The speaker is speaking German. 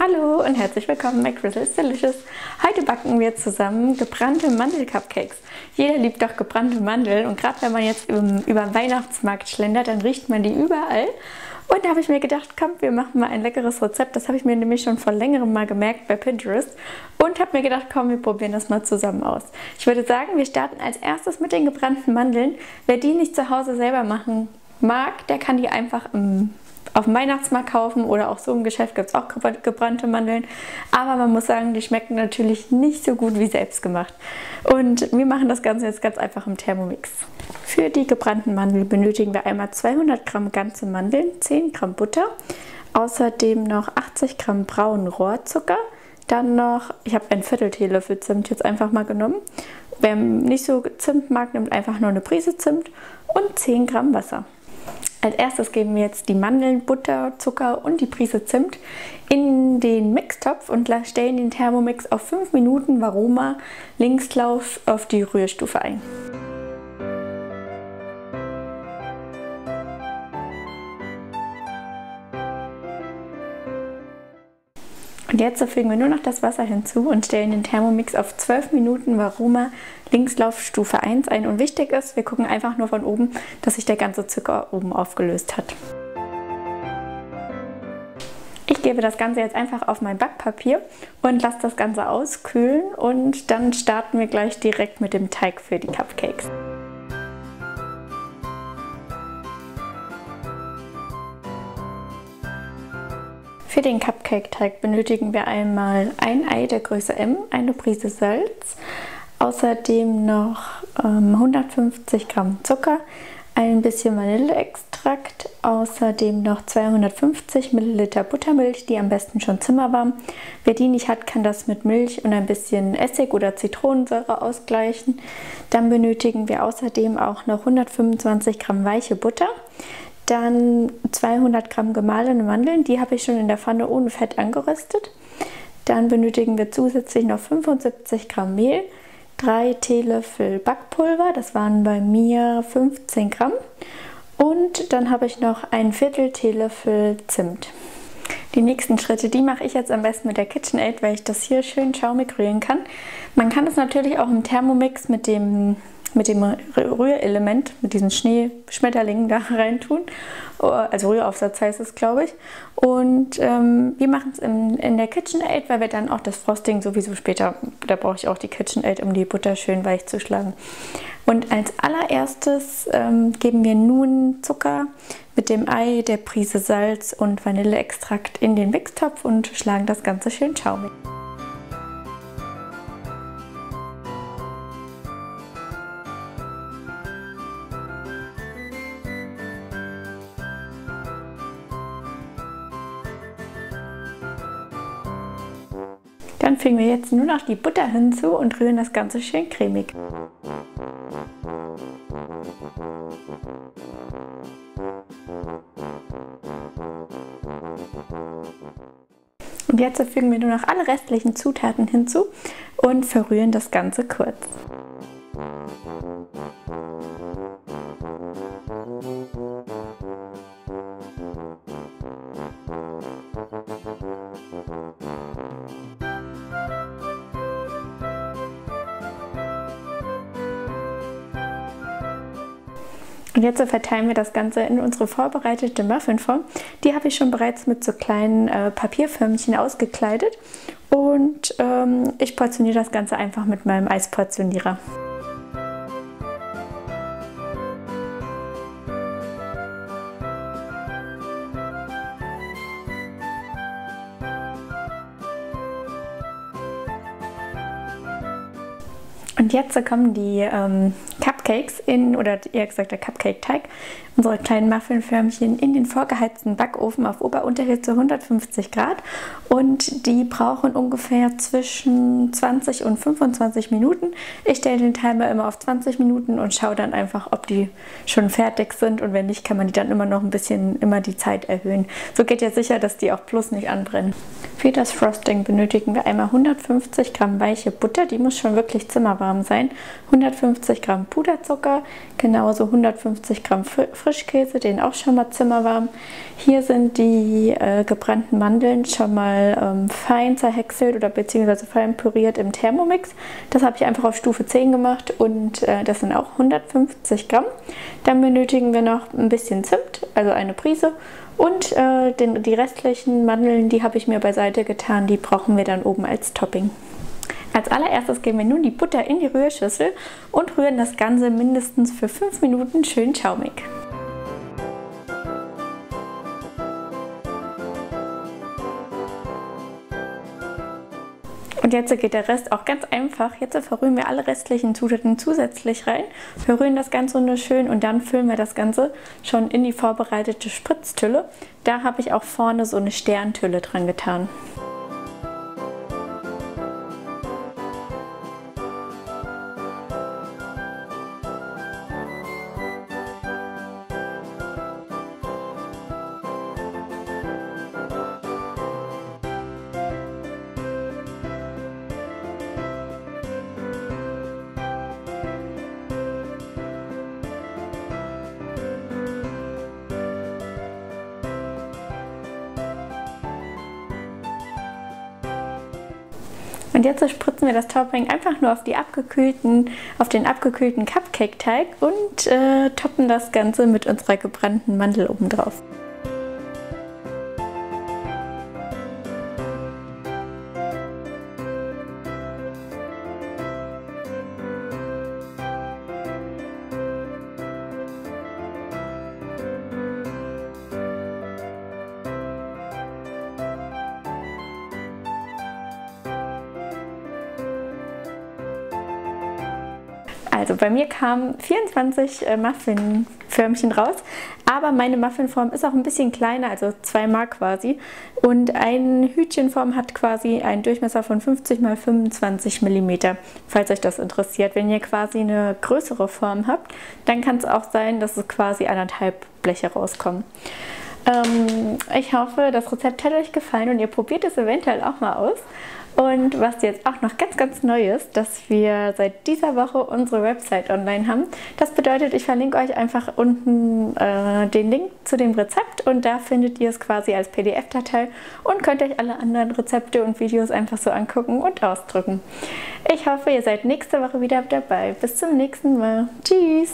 Hallo und herzlich willkommen bei Crystal's Delicious. Heute backen wir zusammen gebrannte Mandelcupcakes. Jeder liebt doch gebrannte Mandeln und gerade wenn man jetzt über den Weihnachtsmarkt schlendert, dann riecht man die überall. Und da habe ich mir gedacht, komm, wir machen mal ein leckeres Rezept. Das habe ich mir nämlich schon vor längerem mal gemerkt bei Pinterest. Und habe mir gedacht, komm, wir probieren das mal zusammen aus. Ich würde sagen, wir starten als erstes mit den gebrannten Mandeln. Wer die nicht zu Hause selber machen mag, der kann die einfach im auf dem Weihnachtsmarkt kaufen oder auch so im Geschäft gibt es auch gebrannte Mandeln. Aber man muss sagen, die schmecken natürlich nicht so gut wie selbst gemacht. Und wir machen das Ganze jetzt ganz einfach im Thermomix. Für die gebrannten Mandeln benötigen wir einmal 200 Gramm ganze Mandeln, 10 Gramm Butter, außerdem noch 80 Gramm braunen Rohrzucker, dann noch, ich habe ein Viertel Teelöffel Zimt jetzt einfach mal genommen. Wer nicht so Zimt mag, nimmt einfach nur eine Prise Zimt und 10 Gramm Wasser. Als erstes geben wir jetzt die Mandeln, Butter, Zucker und die Prise Zimt in den Mixtopf und stellen den Thermomix auf 5 Minuten Varoma Linkslauf auf die Rührstufe ein. Jetzt fügen wir nur noch das Wasser hinzu und stellen den Thermomix auf 12 Minuten Varoma Linkslaufstufe 1 ein. Und wichtig ist, wir gucken einfach nur von oben, dass sich der ganze Zucker oben aufgelöst hat. Ich gebe das Ganze jetzt einfach auf mein Backpapier und lasse das Ganze auskühlen und dann starten wir gleich direkt mit dem Teig für die Cupcakes. Für den Cupcake-Teig benötigen wir einmal ein Ei der Größe M, eine Prise Salz, außerdem noch ähm, 150 Gramm Zucker, ein bisschen Vanilleextrakt, außerdem noch 250 Milliliter Buttermilch, die am besten schon zimmerwarm. Wer die nicht hat, kann das mit Milch und ein bisschen Essig oder Zitronensäure ausgleichen. Dann benötigen wir außerdem auch noch 125 Gramm weiche Butter. Dann 200 Gramm gemahlene Mandeln, die habe ich schon in der Pfanne ohne Fett angeröstet. Dann benötigen wir zusätzlich noch 75 Gramm Mehl, 3 Teelöffel Backpulver, das waren bei mir 15 Gramm. Und dann habe ich noch ein Viertel Teelöffel Zimt. Die nächsten Schritte, die mache ich jetzt am besten mit der KitchenAid, weil ich das hier schön schaumig rühren kann. Man kann es natürlich auch im Thermomix mit dem mit dem Rührelement, mit diesen Schneeschmetterlingen da reintun. Oh, also Rühraufsatz heißt es, glaube ich. Und ähm, wir machen es in, in der KitchenAid, weil wir dann auch das Frosting sowieso später, da brauche ich auch die KitchenAid, um die Butter schön weich zu schlagen. Und als allererstes ähm, geben wir nun Zucker mit dem Ei, der Prise Salz und Vanilleextrakt in den Mixtopf und schlagen das Ganze schön schaumig. Dann fügen wir jetzt nur noch die Butter hinzu und rühren das Ganze schön cremig. Und jetzt fügen wir nur noch alle restlichen Zutaten hinzu und verrühren das Ganze kurz. Und jetzt verteilen wir das Ganze in unsere vorbereitete Muffinform. Die habe ich schon bereits mit so kleinen äh, Papierförmchen ausgekleidet. Und ähm, ich portioniere das Ganze einfach mit meinem Eisportionierer. Und jetzt kommen die ähm, Cupcakes in, oder eher gesagt der Cupcake-Teig, unsere kleinen Muffinförmchen in den vorgeheizten Backofen auf Ober-Unterhitze 150 Grad. Und die brauchen ungefähr zwischen 20 und 25 Minuten. Ich stelle den Timer immer auf 20 Minuten und schaue dann einfach, ob die schon fertig sind. Und wenn nicht, kann man die dann immer noch ein bisschen, immer die Zeit erhöhen. So geht ja sicher, dass die auch plus nicht anbrennen. Für das Frosting benötigen wir einmal 150 Gramm weiche Butter, die muss schon wirklich zimmerwarm sein, 150 Gramm Puder Puderzucker, genauso 150 Gramm Frischkäse, den auch schon mal zimmerwarm. Hier sind die äh, gebrannten Mandeln schon mal ähm, fein zerhäckselt oder beziehungsweise fein püriert im Thermomix. Das habe ich einfach auf Stufe 10 gemacht und äh, das sind auch 150 Gramm. Dann benötigen wir noch ein bisschen Zimt, also eine Prise und äh, den, die restlichen Mandeln, die habe ich mir beiseite getan, die brauchen wir dann oben als Topping. Als allererstes geben wir nun die Butter in die Rührschüssel und rühren das Ganze mindestens für 5 Minuten schön schaumig. Und jetzt geht der Rest auch ganz einfach. Jetzt verrühren wir alle restlichen Zutaten zusätzlich rein, verrühren das Ganze wunderschön und dann füllen wir das Ganze schon in die vorbereitete Spritztülle. Da habe ich auch vorne so eine Sterntülle dran getan. Und jetzt spritzen wir das Topping einfach nur auf, die abgekühlten, auf den abgekühlten Cupcake-Teig und äh, toppen das Ganze mit unserer gebrannten Mandel oben drauf. Also bei mir kamen 24 äh, Muffin-Förmchen raus, aber meine Muffinform ist auch ein bisschen kleiner, also 2 Mark quasi. Und eine Hütchenform hat quasi einen Durchmesser von 50 x 25 mm, falls euch das interessiert. Wenn ihr quasi eine größere Form habt, dann kann es auch sein, dass es quasi anderthalb Bleche rauskommen. Ähm, ich hoffe, das Rezept hat euch gefallen und ihr probiert es eventuell auch mal aus. Und was jetzt auch noch ganz, ganz neu ist, dass wir seit dieser Woche unsere Website online haben. Das bedeutet, ich verlinke euch einfach unten äh, den Link zu dem Rezept und da findet ihr es quasi als PDF-Datei und könnt euch alle anderen Rezepte und Videos einfach so angucken und ausdrücken. Ich hoffe, ihr seid nächste Woche wieder dabei. Bis zum nächsten Mal. Tschüss!